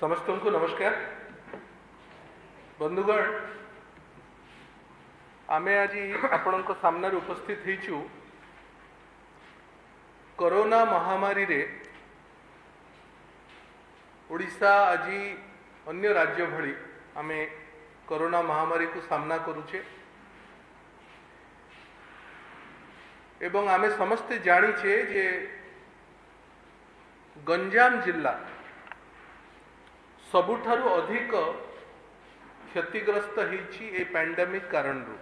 ସମସ୍ତଙ୍କୁ ନମସ୍କାର ବନ୍ଧୁଗଣ ଆମେ ଆଜି ଆପଣଙ୍କ ସାମ୍ନାରେ ଉପସ୍ଥିତ ହେଇଛୁ କରୋନା ମହାମାରୀରେ ଓଡ଼ିଶା ଆଜି ଅନ୍ୟ ରାଜ୍ୟ ଭଳି ଆମେ କରୋନା ମହାମାରୀକୁ ସାମ୍ନା କରୁଛେ ଏବଂ ଆମେ ସମସ୍ତେ ଜାଣିଛେ ଯେ ଗଞ୍ଜାମ ଜିଲ୍ଲା सबुठारु अधिक क्षतिग्रस्त हेछि ए पेंडेमिक कारण रु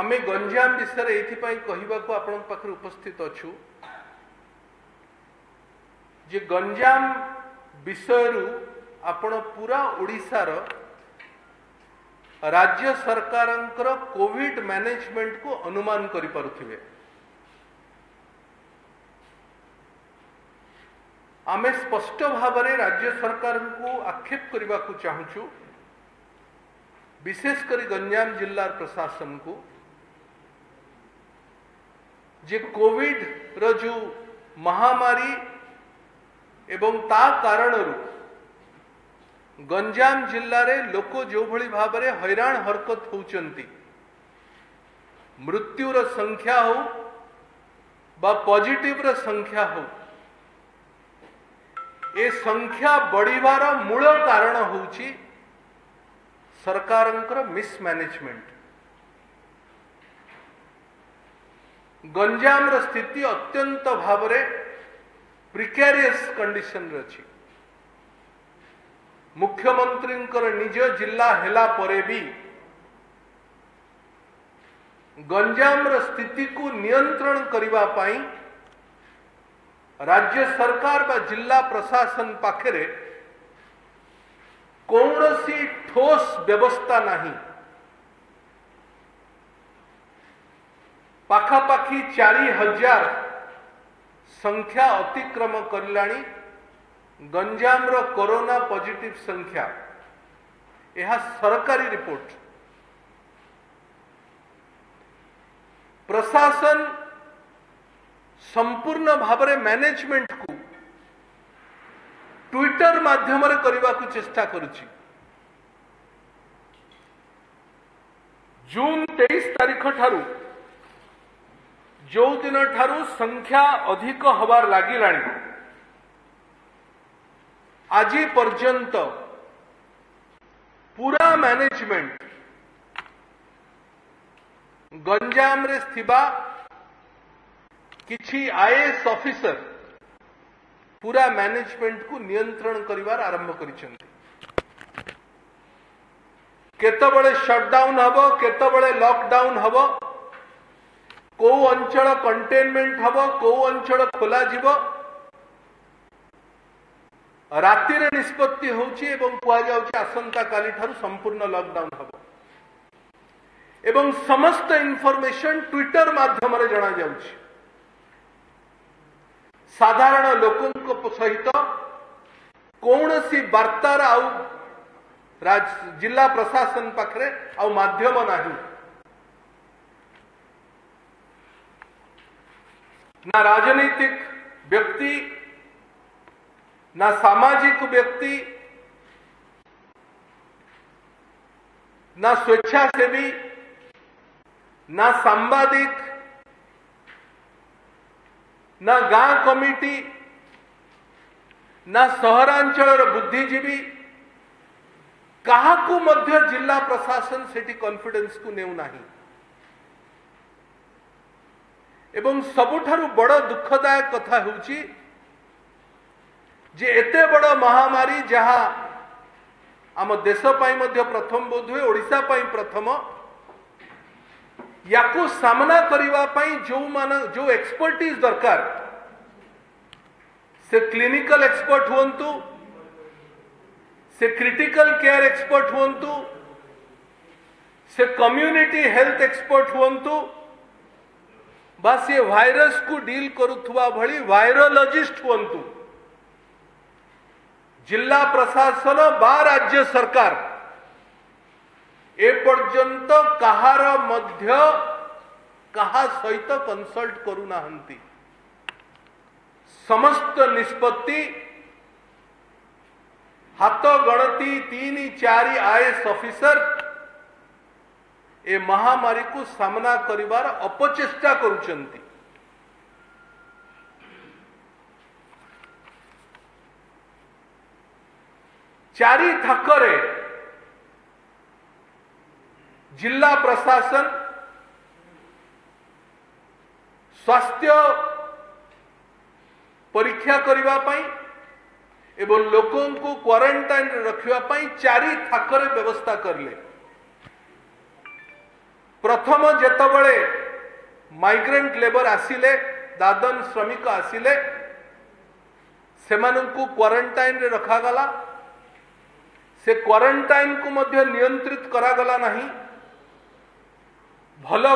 आमे गंजाम बिसेर एथि पय कहिबा को आपन पखरे उपस्थित अछु जे गंजाम विषय रु आपन पूरा ओडिसा रो राज्य सरकारंकर कोविड मैनेजमेंट को अनुमान करि परथिबे आम स्पष्ट भाव राज्य सरकार को आक्षेप करने को चाहू विशेषकर गंजाम जिलार प्रशासन को जे कोविड रो महामारी एवं ता कारण गंजाम जिले में लोक जो भाई भाव हईराण हरकत हो मृत्युर संख्या हो बा पॉजिटिव संख्या हो ଏ ସଂଖ୍ୟା ବଢ଼ିବାର ମୂଳ କାରଣ ହେଉଛି ସରକାରଙ୍କର ମିସ୍ମ୍ୟାନେଜମେଣ୍ଟ ଗଞ୍ଜାମର ସ୍ଥିତି ଅତ୍ୟନ୍ତ ଭାବରେ ପ୍ରିକାରିୟସ୍ କଣ୍ଡିସନରେ ଅଛି ମୁଖ୍ୟମନ୍ତ୍ରୀଙ୍କର ନିଜ ଜିଲ୍ଲା ହେଲା ପରେ ବି ଗଞ୍ଜାମର ସ୍ଥିତିକୁ ନିୟନ୍ତ୍ରଣ କରିବା ପାଇଁ राज्य सरकार व जिल्हा प्रशासन पाखे की ठोस व्यवस्था नाही पाखापाखी चार हजार संख्या अतिक्रम कोरोना पॉझिटिव्ह संख्या या सरकारी रिपोर्ट प्रशासन संपूर्ण भाव मैनेजमेंट को ट्विटर मध्यम करने को चेष्टा करुच्ची जून तेईस तारीख ठारू जो दिन ठारू संख्या अधिक हबार लगिला आज पर्यंत पूरा मैनेजमेंट गंजाम रे কিছি আইস অফিসার পুরা ম্যানেজমেন্ট কো নিয়ন্ত্রণ করিবার আরম্ভ করিছেন কেতবালে শাটডাউন হব কেতবালে লকডাউন হব কো অঞ্চল কনটেইনমেন্ট হব কো অঞ্চল খোলা জীব অরাত্রে নিস্পত্তি হউচি এবং কোয়া যাওচি অসন্তকালি থারু সম্পূর্ণ লকডাউন হব এবং সমস্ত ইনফরমেশন টুইটার মাধ্যমরে জনায় যাওচি ସାଧାରଣ ଲୋକଙ୍କ ସହିତ କୌଣସି ବାର୍ତ୍ତାର ଆଉ ଜିଲ୍ଲା ପ୍ରଶାସନ ପାଖରେ ଆଉ ମାଧ୍ୟମ ନାହିଁ ना राजनीतिक व्यक्ति ना सामाजिक व्यक्ति ना स्वेच्छासेवी ना सांबादिक ନା ଗାଁ କମିଟି ନା ସହରାଞ୍ଚଳର ବୁଦ୍ଧିଜୀବୀ କାହାକୁ ମଧ୍ୟ ଜିଲ୍ଲା ପ୍ରଶାସନ ସେଠି କନ୍ଫିଡେନ୍ସକୁ ନେଉନାହିଁ ଏବଂ ସବୁଠାରୁ ବଡ଼ ଦୁଃଖଦାୟକ କଥା ହେଉଛି ଯେ ଏତେ ବଡ଼ ମହାମାରୀ ଯାହା ଆମ ଦେଶ ପାଇଁ ମଧ୍ୟ ପ୍ରଥମ ବୋଧ ହୁଏ ଓଡ଼ିଶା ପାଇଁ ପ୍ରଥମ ୟାକୁ ସାମ୍ନା କରିବା ପାଇଁ ଯେଉଁମାନ ଯେଉଁ ଏକ୍ସପର୍ଟିଜ୍ ଦରକାର ସେ କ୍ଲିନିକାଲ ଏକ୍ସପର୍ଟ ହୁଅନ୍ତୁ ସେ କ୍ରିଟିକାଲ କେୟାର ଏକ୍ସପର୍ଟ ହୁଅନ୍ତୁ ସେ କମ୍ୟୁନିଟି ହେଲ୍ଥ ଏକ୍ସପର୍ଟ ହୁଅନ୍ତୁ ବା ସେ ଭାଇରସକୁ ଡିଲ୍ କରୁଥିବା ଭଳି ଭାଇରୋଲୋଜିଷ୍ଟ ହୁଅନ୍ତୁ ଜିଲ୍ଲା ପ୍ରଶାସନ ବା ରାଜ୍ୟ ସରକାର ଏପର୍ଯ୍ୟନ୍ତ କାହାର ମଧ୍ୟ କାହା ସହିତ କନସଲ୍ଟ କରୁନାହାନ୍ତି ସମସ୍ତ ନିଷ୍ପତ୍ତି ହାତ ଗଣତି ତିନି ଚାରି ଆଇଏସ୍ ଅଫିସର ଏ ମହାମାରୀକୁ ସାମ୍ନା କରିବାର ଅପଚେଷ୍ଟା କରୁଛନ୍ତି ଚାରି ଥାକରେ जिल्हा प्रशासन ସ୍ୱାସ୍ଥ୍ୟ ପରୀକ୍ଷା କରିବା ପାଇଁ ଏବଂ ଲୋକଙ୍କୁ କ୍ୱାରେଣ୍ଟାଇନ୍ରେ ରଖିବା ପାଇଁ ଚାରି ଥାକରେ ବ୍ୟବସ୍ଥା କରିଲେ ପ୍ରଥମ ଯେତେବେଳେ ମାଇଗ୍ରାଣ୍ଟ ଲେବର ଆସିଲେ ଦାଦନ ଶ୍ରମିକ ଆସିଲେ ସେମାନଙ୍କୁ କ୍ୱାରେଣ୍ଟାଇନ୍ରେ ରଖାଗଲା ସେ କ୍ୱାରେଣ୍ଟାଇନ୍କୁ ମଧ୍ୟ ନିୟନ୍ତ୍ରିତ କରାଗଲା ନାହିଁ ଭଲ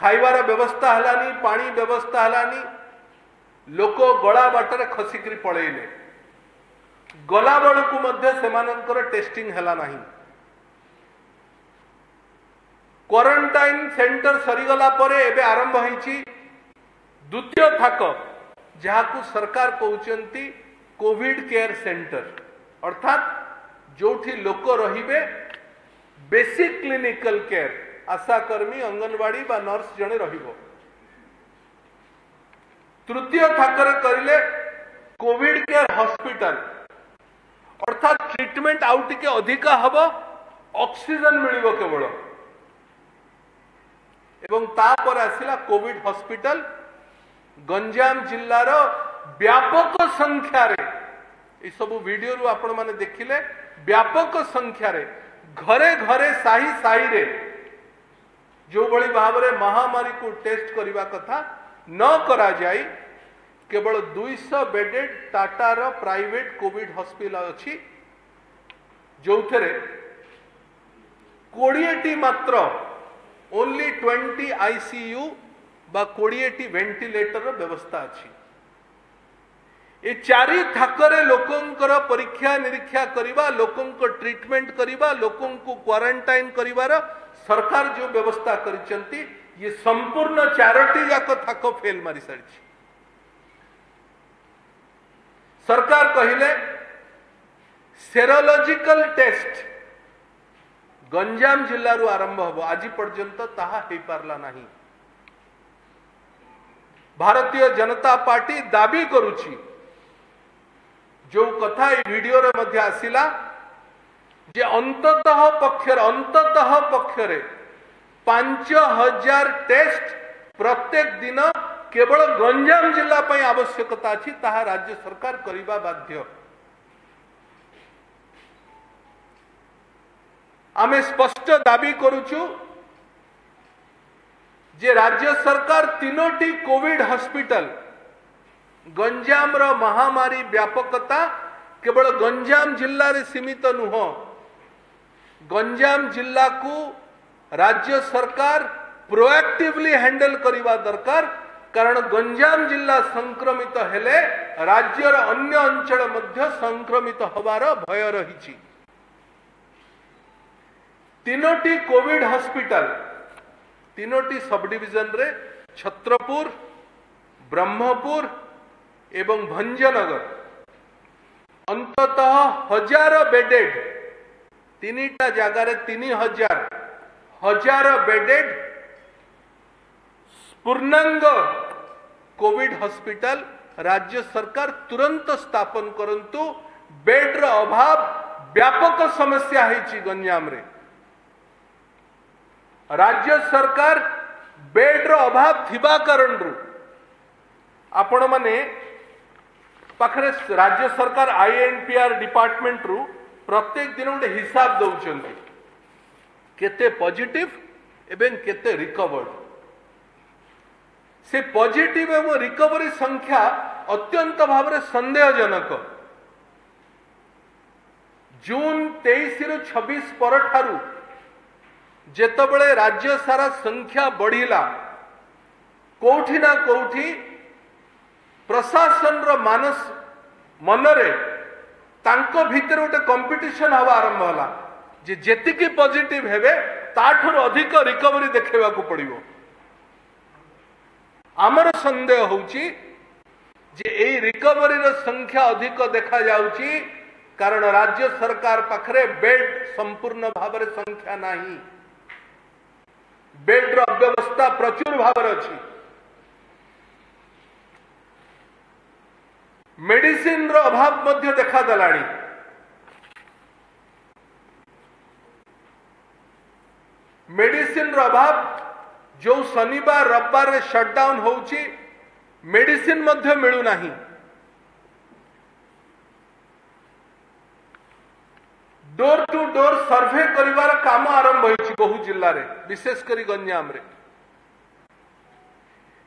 ଖାଇବାର ବ୍ୟବସ୍ଥା ହେଲାନି ପାଣି ବ୍ୟବସ୍ଥା ହେଲାନି ଲୋକ ଗଳା ବାଟରେ ଖସିକିରି ପଳେଇଲେ ଗଲାବେଳକୁ ମଧ୍ୟ ସେମାନଙ୍କର ଟେଷ୍ଟିଂ ହେଲା ନାହିଁ କ୍ୱାରେଣ୍ଟାଇନ୍ ସେଣ୍ଟର ସରିଗଲା ପରେ ଏବେ ଆରମ୍ଭ ହୋଇଛି ଦ୍ୱିତୀୟ ଥାକ ଯାହାକୁ ସରକାର କହୁଛନ୍ତି କୋଭିଡ କେୟାର ସେଣ୍ଟର ଅର୍ଥାତ୍ ଯୋଉଠି ଲୋକ ରହିବେ ବେସିକ୍ କ୍ଲିନିକାଲ କେୟାର आशा कर्मी अंगनवाड़ी बा नर्स जन रृतय थाकरे करले कोविड केयर हॉस्पिटल अर्थात ट्रीटमेंट आउ टे अधिक हम ऑक्सीजन मिल केवल एवं तापर आसला कोविड हॉस्पिटल गंजाम जिलार व्यापक संख्यार यू भिडियो आप देखिले व्यापक संख्यार घरे घरे साही साही रे ଯେଉଁଭଳି ଭାବରେ ମହାମାରୀକୁ ଟେଷ୍ଟ କରିବା କଥା ନ କରାଯାଇ କେବଳ ଦୁଇଶହ ବେଡେଡ୍ ଟାଟାର ପ୍ରାଇଭେଟ୍ କୋଭିଡ୍ ହସ୍ପିଟାଲ ଅଛି ଯେଉଁଥିରେ କୋଡ଼ିଏଟି ମାତ୍ର ଓନ୍ଲି ଟ୍ୱେଣ୍ଟି ଆଇସିୟୁ ବା କୋଡ଼ିଏଟି ଭେଣ୍ଟିଲେଟରର ବ୍ୟବସ୍ଥା ଅଛି ଏ ଚାରି ଥାକରେ ଲୋକଙ୍କର ପରୀକ୍ଷା ନିରୀକ୍ଷା କରିବା ଲୋକଙ୍କ ଟ୍ରିଟମେଣ୍ଟ କରିବା ଲୋକଙ୍କୁ କ୍ୱାରେଣ୍ଟାଇନ୍ କରିବାର ସରକାର ଯେଉଁ ବ୍ୟବସ୍ଥା କରିଛନ୍ତି ଇଏ ସମ୍ପୂର୍ଣ୍ଣ ଚାରୋଟି ଯାକ ଥାକ ଫେଲ୍ ମାରିସାରିଛି ସରକାର କହିଲେ ସେରୋଲୋଜିକାଲ ଟେଷ୍ଟ ଗଞ୍ଜାମ ଜିଲ୍ଲାରୁ ଆରମ୍ଭ ହେବ ଆଜି ପର୍ଯ୍ୟନ୍ତ ତାହା ହେଇପାରିଲା ନାହିଁ ଭାରତୀୟ ଜନତା ପାର୍ଟି ଦାବି କରୁଛି ଯେଉଁ କଥା ଏ ଭିଡ଼ିଓରେ ମଧ୍ୟ ଆସିଲା যে অন্তত পক্ষরে অন্তত পক্ষরে পাঁচ হাজার টেস্ট প্রত্যেক দিন কেবল গঞ্জাম জেলা পাই আবশ্যকতা আছে তাহা রাজ্য সরকার করিবা বাধ্য আমি স্পষ্ট দাবি করুছু যে রাজ্য সরকার তিনোটি কোভিড হসপিটাল ଗଞ୍ଜାମର ମହାମାରୀ ବ୍ୟାପକତା କେବଳ ଗଞ୍ଜାମ ଜିଲ୍ଲାରେ ସୀମିତ ନୁହଁ ଗଞ୍ଜାମ ଜିଲ୍ଲାକୁ ରାଜ୍ୟ ସରକାର ପ୍ରୋଆକ୍ଟିଭଲି ହ୍ୟାଣ୍ଡେଲ କରିବା ଦରକାର କାରଣ ଗଞ୍ଜାମ ଜିଲ୍ଲା ସଂକ୍ରମିତ ହେଲେ ରାଜ୍ୟର ଅନ୍ୟ ଅଞ୍ଚଳ ମଧ୍ୟ ସଂକ୍ରମିତ ହେବାର ଭୟ ରହିଛି ତିନୋଟି କୋଭିଡ ହସ୍ପିଟାଲ ତିନୋଟି ସବଡିଭିଜନରେ ଛତ୍ରପୁର ବ୍ରହ୍ମପୁର ଏବଂ ଭଞ୍ଜନଗର ଅନ୍ତତଃ ହଜାର ବେଡେଡ୍ ତିନିଟା ଜାଗାରେ ତିନି ହଜାର ହଜାର ବେଡେଡ୍ ପୂର୍ଣ୍ଣାଙ୍ଗ କୋଭିଡ ହସ୍ପିଟାଲ ରାଜ୍ୟ ସରକାର ତୁରନ୍ତ ସ୍ଥାପନ କରନ୍ତୁ ବେଡ୍ର ଅଭାବ ବ୍ୟାପକ ସମସ୍ୟା ହେଇଛି ଗଞ୍ଜାମରେ ରାଜ୍ୟ ସରକାର ବେଡ୍ର ଅଭାବ ଥିବା କାରଣରୁ ଆପଣମାନେ ପାଖରେ ରାଜ୍ୟ ସରକାର ଆଇଏନ୍ପିଆର୍ ଡିପାର୍ଟମେଣ୍ଟରୁ ପ୍ରତ୍ୟେକ ଦିନ ଗୋଟେ ହିସାବ ଦେଉଛନ୍ତି କେତେ ପଜିଟିଭ ଏବଂ କେତେ ରିକଭରି ସେ ପଜିଟିଭ ଏବଂ ରିକଭରି ସଂଖ୍ୟା ଅତ୍ୟନ୍ତ ଭାବରେ ସନ୍ଦେହଜନକ ଜୁନ ତେଇଶରୁ ଛବିଶ ପରଠାରୁ ଯେତେବେଳେ ରାଜ୍ୟ ସାରା ସଂଖ୍ୟା ବଢ଼ିଲା କୋଉଠି ନା କୋଉଠି ପ୍ରଶାସନର ମାନସ ମନରେ ତାଙ୍କ ଭିତରେ ଗୋଟେ କମ୍ପିଟିସନ୍ ହେବା ଆରମ୍ଭ ହେଲା ଯେ ଯେତିକି ପଜିଟିଭ ହେବେ ତାଠାରୁ ଅଧିକ ରିକଭରି ଦେଖେଇବାକୁ ପଡିବ ଆମର ସନ୍ଦେହ ହେଉଛି ଯେ ଏଇ ରିକଭରିର ସଂଖ୍ୟା ଅଧିକ ଦେଖାଯାଉଛି କାରଣ ରାଜ୍ୟ ସରକାର ପାଖରେ ବେଡ୍ ସମ୍ପୂର୍ଣ୍ଣ ଭାବରେ ସଂଖ୍ୟା ନାହିଁ ବେଡ୍ର ଅବ୍ୟବସ୍ଥା ପ୍ରଚୁର ଭାବରେ ଅଛି ମେଡିସିନର ଅଭାବ ମଧ୍ୟ ଦେଖାଦେଲାଣି ମେଡିସିନର ଅଭାବ ଯେଉଁ ଶନିବାର ରବିବାରରେ ସଟ୍ଡାଉନ୍ ହେଉଛି ମେଡିସିନ ମଧ୍ୟ ମିଳୁନାହିଁ ଡୋର ଟୁ ଡୋର ସର୍ଭେ କରିବାର କାମ ଆରମ୍ଭ ହୋଇଛି ବହୁ ଜିଲ୍ଲାରେ ବିଶେଷ କରି ଗଞ୍ଜାମରେ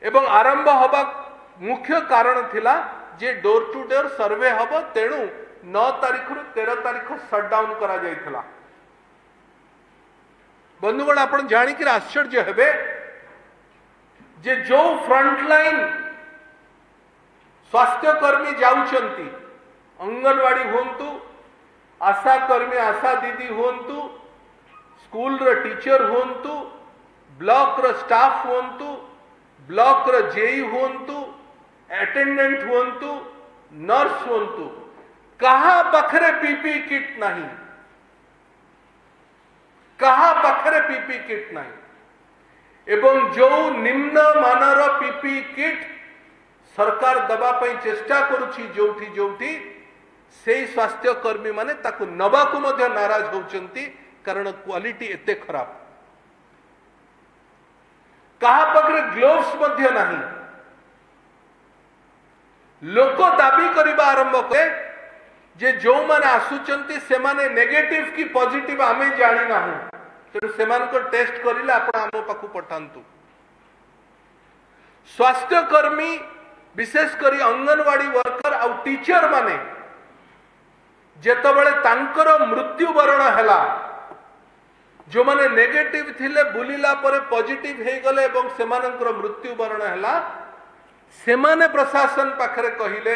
ଏବଂ ଆରମ୍ଭ ହେବା ମୁଖ୍ୟ କାରଣ ଥିଲା जे डोर टू डोर सर्वे हम तेणु नौ तारीख रु तेरह तारीख सटडाउन कर बंधुगण आप जाणिक आश्चर्य हे जे जो फ्रंट लाइन स्वास्थ्यकर्मी जाऊंट अंगनवाड़ी हूँ आशा कर्मी आशा दीदी हूँ स्कूल रो टीचर हूँ ब्लॉक रो स्टाफ हूँ ब्लॉक रो जेई हूँ एटेंडेंट हुअंतु नर्स हुअंतु कहा बखरे पीपी किट नहीं कहा बखरे पीपी किट नहीं এবং ଯେଉଁ ନିମ୍ନମାନର ପିପି କିଟ୍ ସରକାର ଦେବା ପାଇଁ ଚେଷ୍ଟା କରୁଛି ଯେଉଁଠି ଯେଉଁଠି ସେଇ ସ୍ୱାସ୍ଥ୍ୟକର୍ମୀମାନେ ତାକୁ ନେବାକୁ ମଧ୍ୟ ନାରାଜ ହେଉଛନ୍ତି କାରଣ କ୍ୱାଲିଟି ଏତେ ଖରାପ କାହା ପାଖରେ ଗ୍ଲୋଭ୍ସ ମଧ୍ୟ ନାହିଁ लोक दाबी करबा आरंभ करे जे जो माने आसुचंती से माने नेगेटिव की पॉजिटिव आमे जानी ना हूं तो से मान को टेस्ट करिले आपण आमो पाकु पठांतु विशेष करी अंगनवाड़ी वर्कर आउ टीचर माने जेतबेले तांकर मृत्यु वरण हला जो माने नेगेटिव थिले बुलीला परे पॉजिटिव हे गले एवं से मृत्यु वरण हला सेमाने प्रशासन पाखरे कहिले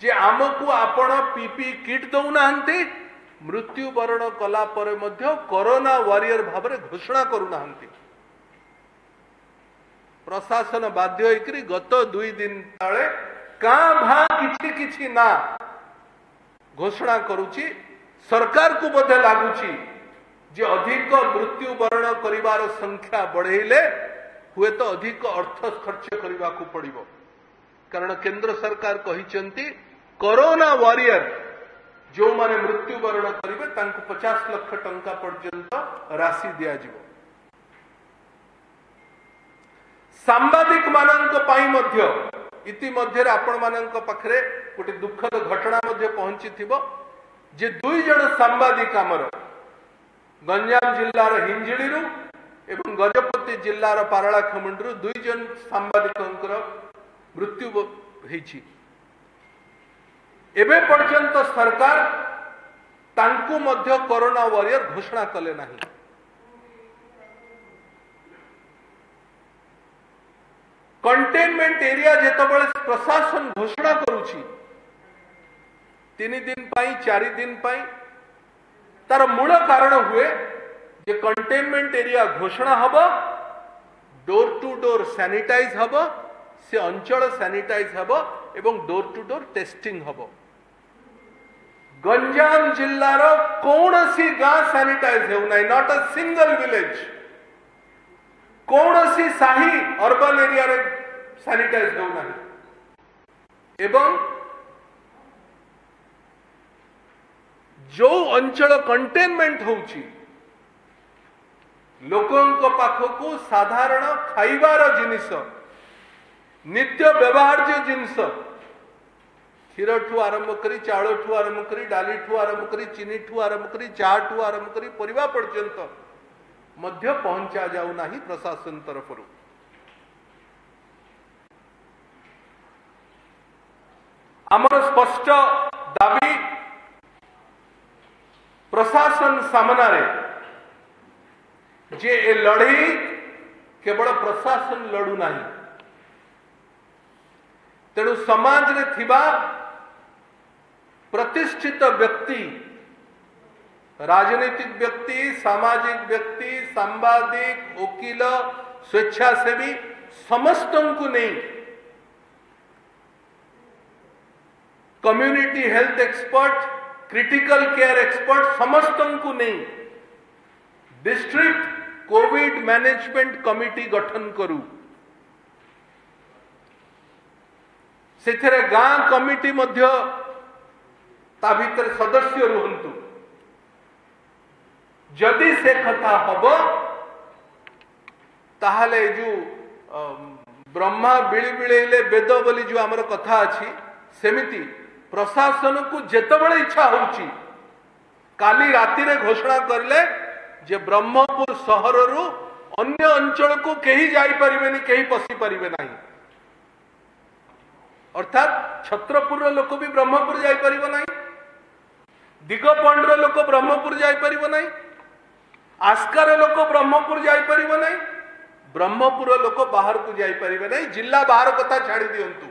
जे आमकु आपण पीपी किट दउ नाहंते मृत्यु वर्ण कला परे मध्य कोरोना वारियर भाबरे घोषणा करू नाहंते प्रशासन बाध्य होईकरी गत दुई दिन ताळे का भा किछि किछि ना घोषणा करूची सरकार को मध्य लागूची जे अधिक मृत्यु परिवार संख्या बढेले हुए तो अधिक अर्थ खर्च करने को पड़ो कारण केंद्र सरकार कही कोरोना वॉरियर जो माने मृत्युवरण करेंगे पचास लक्ष टा पर्यत राशि दिजा सांबादिकाय इतिम्य पाखे गोटे दुखद घटना पहुंची थी जे दुईज सांबादिकमर गंजाम जिलार हिंजिड़ी ଏବଂ ଗଜପତି ଜିଲ୍ଲାର ପାରଳାଖେମୁଣ୍ଡରୁ ଦୁଇ ଜଣ ସାମ୍ବାଦିକଙ୍କର ମୃତ୍ୟୁ ହେଇଛି ଏବେ ପର୍ଯ୍ୟନ୍ତ ସରକାର ତାଙ୍କୁ ମଧ୍ୟ କରୋନା ୱାରିୟର ଘୋଷଣା କଲେ ନାହିଁ କଣ୍ଟେନମେଣ୍ଟ ଏରିଆ ଯେତେବେଳେ ପ୍ରଶାସନ ଘୋଷଣା କରୁଛି ତିନି ଦିନ ପାଇଁ ଚାରି ଦିନ ପାଇଁ ତାର ମୂଳ କାରଣ ହୁଏ যে কন্টেইনমেন্ট এরিয়া ঘোষণা হবো ডোর টু ডোর স্যানিটাইজ হবো সে অঞ্চল স্যানিটাইজ হবো এবং ডোর টু ডোর টেস্টিং হবো গঞ্জাম জেলার কোনসি গাঁও স্যানিটাইজ হউ নাই নট এ সিঙ্গেল ভিলেজ কোনসি সাহি আরবান এরিয়া রে স্যানিটাইজ দউ নাই এবং যে অঞ্চল কন্টেইনমেন্ট হউচি ଲୋକଙ୍କ ପାଖକୁ ସାଧାରଣ ଖାଇବାର ଜିନିଷ ନିତ୍ୟ ବ୍ୟବହାର୍ଯ୍ୟ ଜିନିଷ କ୍ଷୀରଠୁ ଆରମ୍ଭ କରି ଚାଉଳଠୁ ଆରମ୍ଭ କରି ଡାଲିଠୁ ଆରମ୍ଭ କରି ଚିନିଠୁ ଆରମ୍ଭ କରି ଚା'ଠୁ ଆରମ୍ଭ କରି ପରିବା ପର୍ଯ୍ୟନ୍ତ ମଧ୍ୟ ପହଞ୍ଚା ଯାଉନାହିଁ ପ୍ରଶାସନ ତରଫରୁ ଆମର ସ୍ପଷ୍ଟ ଦାବି ପ୍ରଶାସନ ସାମ୍ନାରେ जे ए लड़ी केवल प्रशासन लड़ू ना तेणु समाज में प्रतिष्ठित व्यक्ति राजनीतिक व्यक्ति सामाजिक व्यक्ति सांबादिक वकिल स्वेच्छासेवी समस्त को नहीं community health expert critical care expert समस्त को नहीं डिस्ट्रिक्ट କୋଭିଡ ମ୍ୟାନେଜମେଣ୍ଟ କମିଟି ଗଠନ କରୁ ସେଥିରେ ଗାଁ କମିଟି ମଧ୍ୟ ତା ଭିତରେ ସଦସ୍ୟ ରୁହନ୍ତୁ ଯଦି ସେ କଥା ହବ ତାହେଲେ ଏ ଯେଉଁ ବ୍ରହ୍ମା ବିଳି ବିଳେଇଲେ ବେଦ ବୋଲି ଯେଉଁ ଆମର କଥା ଅଛି ସେମିତି ପ୍ରଶାସନକୁ ଯେତେବେଳେ ଇଚ୍ଛା ହେଉଛି କାଲି ରାତିରେ ଘୋଷଣା କରିଲେ जे ब्रह्मपुर सहररु अन्य अंचल को कहीं जाई परिवे नहीं कहीं पसी परिवे नहीं अर्थात छत्रपुर लोक भी ब्रह्मपुर जाई परिवे नहीं दिगपंड लोक ब्रह्मपुर जाई परिवे नहीं आस्कार लोक ब्रह्मपुर जाई परिवे नहीं ब्रह्मपुर लोक बाहर को जाई परिवे नहीं जिला बाहर कथा छाड़ी दियंतु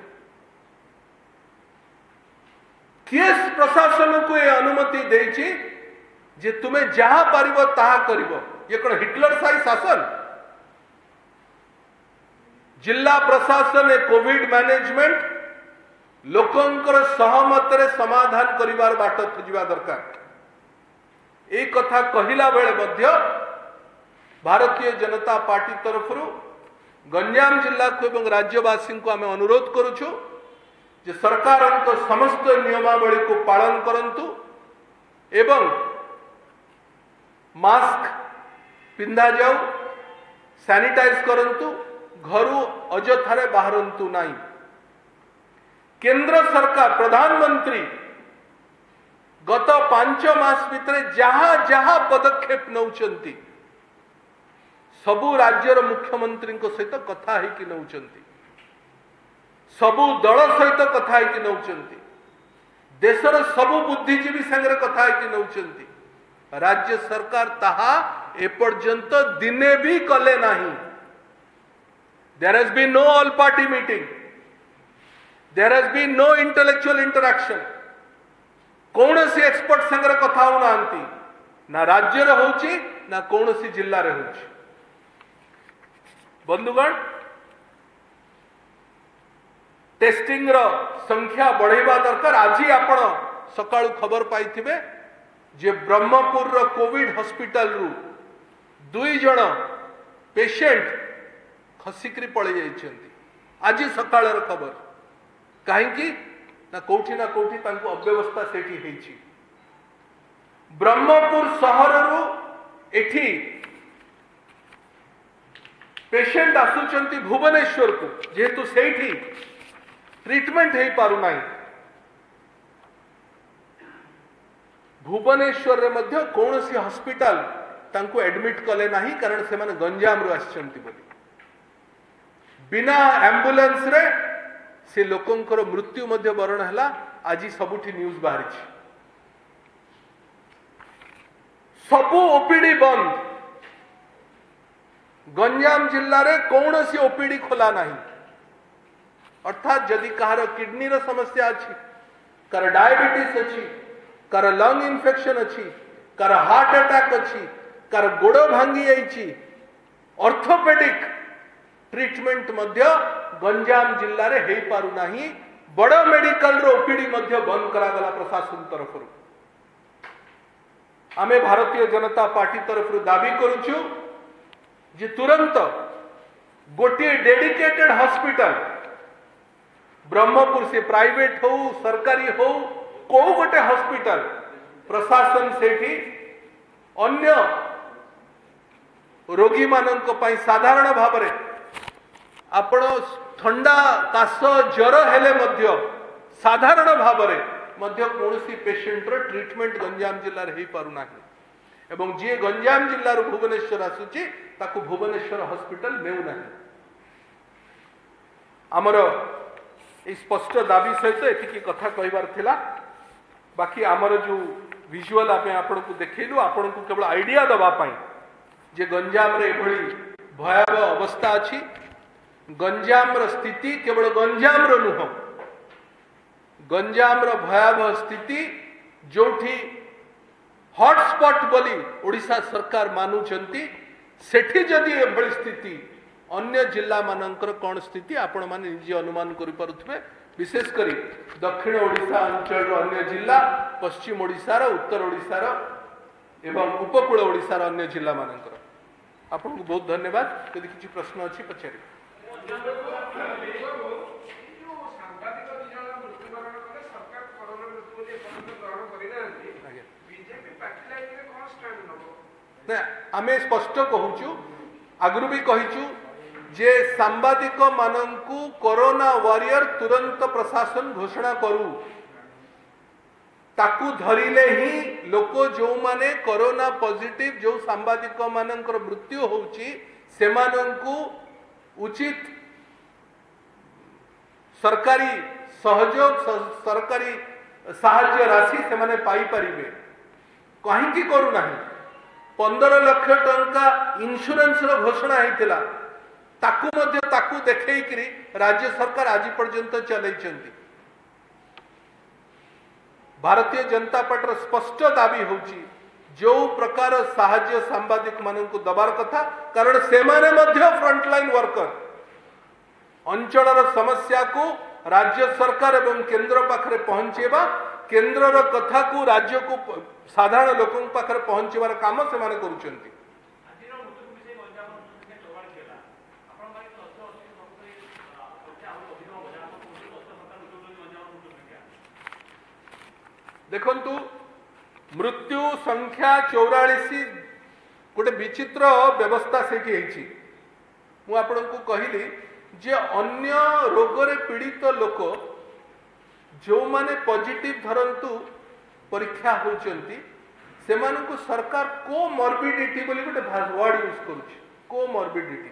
किए प्रशासन को ये अनुमति देची ଯେ ତୁମେ ଯାହା ପାରିବ ତାହା କରିବ ଇଏ କ'ଣ ହିଟଲର ସାହି ଶାସନ ଜିଲ୍ଲା ପ୍ରଶାସନ ଏ କୋଭିଡ ମ୍ୟାନେଜମେଣ୍ଟ ଲୋକଙ୍କର ସହମତରେ ସମାଧାନ କରିବାର ବାଟ ଖୋଜିବା ଦରକାର ଏଇ କଥା କହିଲା ବେଳେ ମଧ୍ୟ ଭାରତୀୟ ଜନତା ପାର୍ଟି ତରଫରୁ ଗଞ୍ଜାମ ଜିଲ୍ଲାକୁ ଏବଂ ରାଜ୍ୟବାସୀଙ୍କୁ ଆମେ ଅନୁରୋଧ କରୁଛୁ ଯେ ସରକାରଙ୍କ ସମସ୍ତ ନିୟମାବଳୀକୁ ପାଳନ କରନ୍ତୁ ଏବଂ ମାସ୍କ ପିନ୍ଧାଯାଉ ସାନିଟାଇଜ୍ କରନ୍ତୁ ଘରୁ ଅଯଥାରେ ବାହାରନ୍ତୁ ନାହିଁ କେନ୍ଦ୍ର ସରକାର ପ୍ରଧାନମନ୍ତ୍ରୀ ଗତ ପାଞ୍ଚ ମାସ ଭିତରେ ଯାହା ଯାହା ପଦକ୍ଷେପ ନେଉଛନ୍ତି ସବୁ ରାଜ୍ୟର ମୁଖ୍ୟମନ୍ତ୍ରୀଙ୍କ ସହିତ କଥା ହେଇକି ନେଉଛନ୍ତି ସବୁ ଦଳ ସହିତ କଥା ହେଇକି ନେଉଛନ୍ତି ଦେଶର ସବୁ ବୁଦ୍ଧିଜୀବୀ ସାଙ୍ଗରେ କଥା ହେଇକି ନେଉଛନ୍ତି ରାଜ୍ୟ ସରକାର ତାହା ଏପର୍ଯ୍ୟନ୍ତ ଦିନେ ବି କଲେ ନାହିଁ there has been no all party meeting there has been no intellectual interaction କୌଣସି ଏକ୍ସପର୍ଟ ସାଙ୍ଗରେ କଥା ହେଉନାହାନ୍ତି ନା ରାଜ୍ୟରେ ହେଉଛି ନା କୌଣସି ଜିଲ୍ଲାରେ ହେଉଛି ବନ୍ଧୁଗଣ ଟେଷ୍ଟିଂର ସଂଖ୍ୟା ବଢ଼େଇବା ଦରକାର ଆଜି ଆପଣ ସକାଳୁ ଖବର ପାଇଥିବେ जे ब्रह्मपुर कोविड हस्पिटाल रु दुईज पेसेंट खसिक पल आज सका खबर कहीं कौटि ना कौटि अव्यवस्था से ब्रह्मपुर सहर रु पेसेंट आसुच्च भुवनेश्वर को जेहेतु से ट्रिटमेंट हो पार नहीं भुवनेश्वर में मध्य कौन सी हस्पिटाल एडमिट कले ना कारण से गंजाम रु बिना एम्बुलेंस रे से लोकंर मृत्यु बरण है आज सबुठ न्यूज बाहरी सब ओपीडी बंद गंजाम जिले में कौन सी ओपीडी खोला ना अर्थात जदि कहार किडनी समस्या अच्छी कार डायबिटीज अच्छी କାହାର ଲଙ୍ଗ ଇନଫେକ୍ସନ୍ ଅଛି କାହାର ହାର୍ଟ ଆଟାକ୍ ଅଛି କାହାର ଗୋଡ଼ ଭାଙ୍ଗି ଯାଇଛି ଅର୍ଥୋପେଡିକ୍ ଟ୍ରିଟମେଣ୍ଟ ମଧ୍ୟ ଗଞ୍ଜାମ ଜିଲ୍ଲାରେ ହେଇପାରୁନାହିଁ ବଡ଼ ମେଡିକାଲର ଓପିଡି ମଧ୍ୟ ବନ୍ଦ କରାଗଲା ପ୍ରଶାସନ ତରଫରୁ ଆମେ ଭାରତୀୟ ଜନତା ପାର୍ଟି ତରଫରୁ ଦାବି କରୁଛୁ ଯେ ତୁରନ୍ତ ଗୋଟିଏ ଡେଡିକେଟେଡ୍ ହସ୍ପିଟାଲ ବ୍ରହ୍ମପୁର ସେ ପ୍ରାଇଭେଟ୍ ହଉ ସରକାରୀ ହଉ কেউ ଗୋଟେ ହସ୍ପିଟାଲ ପ୍ରଶାସନ ସେଇଠି ଅନ୍ୟ ରୋଗୀମାନଙ୍କ ପାଇଁ ସାଧାରଣ ଭାବରେ ଆପଣ ଥଣ୍ଡା କାଶ ଜ୍ୱର ହେଲେ ମଧ୍ୟ ସାଧାରଣ ଭାବରେ ମଧ୍ୟ କୌଣସି ପେସେଣ୍ଟର ଟ୍ରିଟମେଣ୍ଟ ଗଞ୍ଜାମ ଜିଲ୍ଲାରେ ହେଇପାରୁନାହିଁ ଏବଂ ଯିଏ ଗଞ୍ଜାମ ଜିଲ୍ଲାରୁ ଭୁବନେଶ୍ୱର ଆସୁଛି ତାକୁ ଭୁବନେଶ୍ୱର ହସ୍ପିଟାଲ ନେଉନାହିଁ ଆମର ଏଇ ସ୍ପଷ୍ଟ ଦାବି ସହିତ ଏତିକି କଥା କହିବାର ଥିଲା બાકી આમર જો વિઝ્યુઅલ આપણે આપણકુ દેખેલું આપણકુ કેવળ આઈડિયા દવા પાઈ જે ગંજામરે એભળી ભયાવહ અવસ્થા અછી ગંજામર સ્થિતિ કેવળ ગંજામર નુહ ગંજામર ભયાવહ સ્થિતિ જોઠી हॉटस्पॉट बोली ओडिशा सरकार मानुंट सेठी जदि एभली स्थिति अन्य जिला मानकर कौन स्थिति आपण मैंने निजे अनुमान करें বিশেষ করি দক্ষিণ ওড়িশা অঞ্চলৰ অন্য জিলা পশ্চিম ওড়িশাৰ উত্তৰ ওড়িশাৰ এবং উপকূল ওড়িশাৰ অন্য জিলা মানন্তৰ আপোনাক বহুত ধন্যবাদ যদি কি কি প্ৰশ্ন আছে পচৰি মইও সৰু গাতক দুজনৰ বষ্টি বৰণ কৰে সরকার কৰণৰ উপযুক্ত পদক্ষেপ লৰ কৰিনা আছে বিজেপি পাৰ্টিলাইনিৰ কোন ষ্টেট লব আমি স্পষ্ট কওঁচু আগ্ৰুবি কওঁচু जे सांबादिक मानू कोरोना वारियर तुरंत प्रशासन घोषणा करू ताकू धरले ही लोक जो माने कोरोना पॉजिटिव जो सांबादिक मान मृत्यु होमानू उचित सरकारी सहयोग सरकारी साज्य राशि से माने पाई पारे कहीं करूना पंदर लक्ष टा इन्सुरांस घोषणा होता ତାକୁ ମଧ୍ୟ ତାକୁ ଦେଖେଇକିରି ରାଜ୍ୟ ସରକାର ଆଜି ପର୍ଯ୍ୟନ୍ତ ଚଲେଇଛନ୍ତି ଭାରତୀୟ ଜନତା ପାର୍ଟିର ସ୍ପଷ୍ଟ ଦାବି ହେଉଛି ଯେଉଁ ପ୍ରକାର ସାହାଯ୍ୟ ସାମ୍ବାଦିକମାନଙ୍କୁ ଦେବାର କଥା କାରଣ ସେମାନେ ମଧ୍ୟ ଫ୍ରଣ୍ଟଲାଇନ୍ ୱାର୍କର ଅଞ୍ଚଳର ସମସ୍ୟାକୁ ରାଜ୍ୟ ସରକାର ଏବଂ କେନ୍ଦ୍ର ପାଖରେ ପହଞ୍ଚାଇବା କେନ୍ଦ୍ରର କଥାକୁ ରାଜ୍ୟକୁ ସାଧାରଣ ଲୋକଙ୍କ ପାଖରେ ପହଞ୍ଚିବାର କାମ ସେମାନେ କରୁଛନ୍ତି देखु मृत्यु संख्या चौरास गोटे विचित्र व्यवस्था से आपण को कहली जे अन्य रोगरे पीड़ित लोक जो माने पॉजिटिव धरतु परीक्षा होती सरकार को मर्बिडिटी बोली गोटे वर्ड यूज को मर्बिडिटी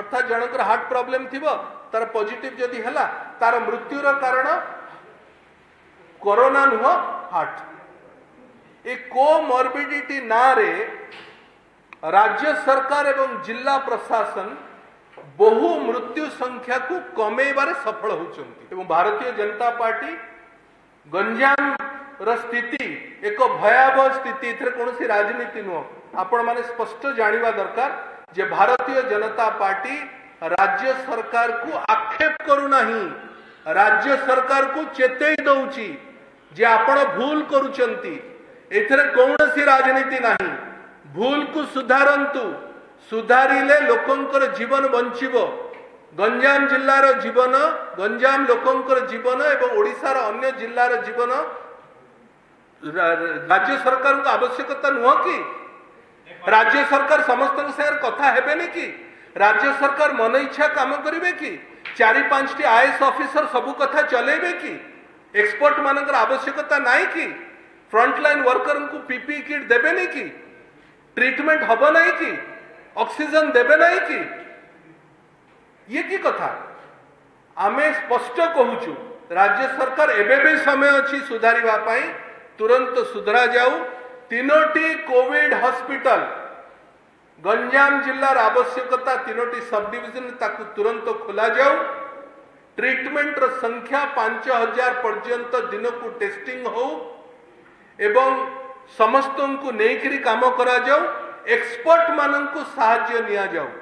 अर्थात जनकर हार्ट प्रॉब्लम थी तार पॉजिटिव जदि है तार मृत्युर कारण कोरोना नुह आठ ए कोमोर्बिडिटी ना रे राज्य सरकार एवं जिला प्रशासन बहु मृत्यु संख्या को कमे बारे सफल एवं भारतीय जनता पार्टी गंजाम स्थिति एक भयावह स्थिति कौन सी राजनीति नुह आपण मैंने स्पष्ट जानवा दरकार जे भारतीय जनता पार्टी राज्य सरकार को आक्षेप करू ना राज्य सरकार को चेतई दौची ଯେ ଆପଣ ଭୁଲ କରୁଛନ୍ତି ଏଥିରେ କୌଣସି ରାଜନୀତି ନାହିଁ ଭୁଲକୁ ସୁଧାରନ୍ତୁ ସୁଧାରିଲେ ଲୋକଙ୍କର ଜୀବନ ବଞ୍ଚିବ ଗଞ୍ଜାମ ଜିଲ୍ଲାର ଜୀବନ ଗଞ୍ଜାମ ଲୋକଙ୍କର ଜୀବନ ଏବଂ ଓଡ଼ିଶାର ଅନ୍ୟ ଜିଲ୍ଲାର ଜୀବନ ରାଜ୍ୟ ସରକାରଙ୍କ ଆବଶ୍ୟକତା ନୁହଁ କି ରାଜ୍ୟ ସରକାର ସମସ୍ତଙ୍କ ସାଙ୍ଗରେ କଥା ହେବେନି କି ରାଜ୍ୟ ସରକାର ମନ ଇଚ୍ଛା କାମ କରିବେ କି ଚାରି ପାଞ୍ଚଟି ଆଇଏଏସ୍ ଅଫିସର ସବୁ କଥା ଚଲେଇବେ କି एक्सपर्ट मान आवश्यकता ಅವಶ್ಯಕತೆ कि ಫ್ರಂಟ್ वर्कर को पीपी किट दे कि ट्रीटमेंट हम ना कि अक्सीजेन देवे ना कि ये की कथा आम स्पष्ट कहूँ राज्य सरकार एवं समय अच्छी सुधार तुरंत सुधरा जाऊ तीनोटी कोविड हॉस्पिटल गंजाम जिलार आवश्यकता तीनोटी सब डिविजन तुरंत खोल जाऊ ट्रीटमेंट संख्या पांच हजार पर्यंत दिन को टेस्टिंग हो एवं समस्त को लेकर कम कर एक्सपर्ट मान को साज्य निया जाऊ